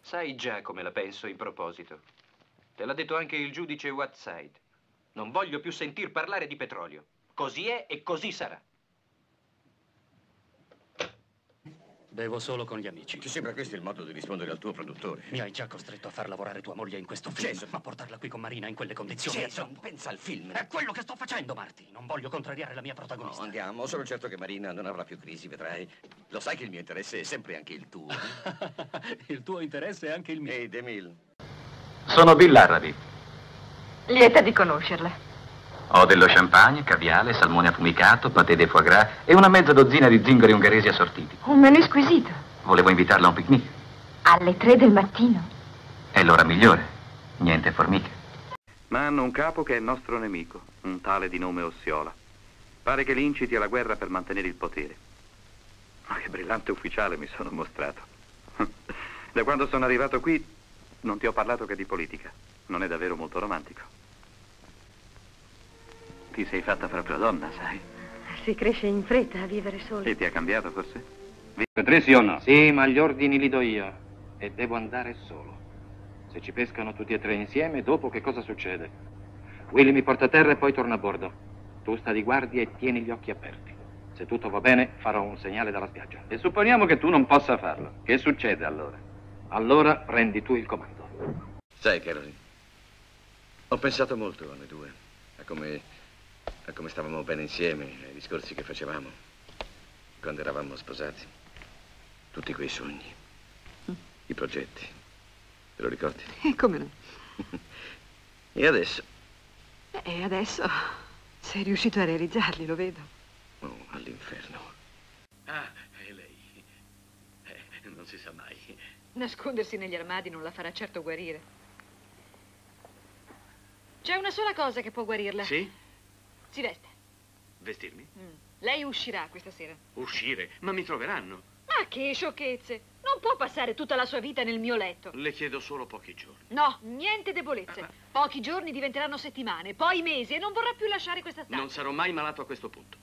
Sai già come la penso in proposito. Te l'ha detto anche il giudice Whiteside. Non voglio più sentir parlare di petrolio. Così è e così sarà. Bevo solo con gli amici. Ti sembra questo il modo di rispondere al tuo produttore? Mi hai già costretto a far lavorare tua moglie in questo film. Jason. Ma portarla qui con Marina in quelle condizioni Jason, pensa al film. È quello che sto facendo, Marty. Non voglio contrariare la mia No, protagonista. andiamo, sono certo che Marina non avrà più crisi, vedrai. Lo sai che il mio interesse è sempre anche il tuo. il tuo interesse è anche il mio. Ehi, Demil, Sono Bill Arrady. Lieta di conoscerla. Ho dello champagne, caviale, salmone affumicato, pâté de foie gras e una mezza dozzina di zingari ungheresi assortiti. Un menù squisito. Volevo invitarla a un picnic. Alle tre del mattino. È l'ora migliore. Niente formiche. Ma hanno un capo che è nostro nemico, un tale di nome Ossiola. Pare che li inciti alla guerra per mantenere il potere. Ma che brillante ufficiale mi sono mostrato. Da quando sono arrivato qui non ti ho parlato che di politica. Non è davvero molto romantico. Ti sei fatta proprio donna, sai? Si cresce in fretta a vivere solo. E ti ha cambiato forse? Tre sì o no? Sì, ma gli ordini li do io. E devo andare solo. Se ci pescano tutti e tre insieme, dopo che cosa succede? Willy mi porta a terra e poi torna a bordo. Tu sta di guardia e tieni gli occhi aperti. Se tutto va bene, farò un segnale dalla spiaggia. E supponiamo che tu non possa farlo. Che succede allora? Allora prendi tu il comando. sai, Caroline, ho pensato molto a noi due, a come, a come stavamo bene insieme, ai discorsi che facevamo, quando eravamo sposati. Tutti quei sogni, i progetti. Te lo ricordi? E come no? E adesso, E adesso sei riuscito a realizzarli, lo vedo. oh, all'inferno. Ah, è lei. Eh, non si sa mai. Nascondersi negli armadi non la farà certo guarire. C'è una sola cosa che può guarirla. Sì? Si veste. Vestirmi? Mm. Lei uscirà questa sera. Uscire? Ma mi troveranno. Ma che sciocchezze! Non può passare tutta la sua vita nel mio letto. Le chiedo solo pochi giorni. No, niente debolezze. Ah, Pochi giorni diventeranno settimane, poi mesi e non vorrà più lasciare questa stanza. Non sarò mai malato a questo punto.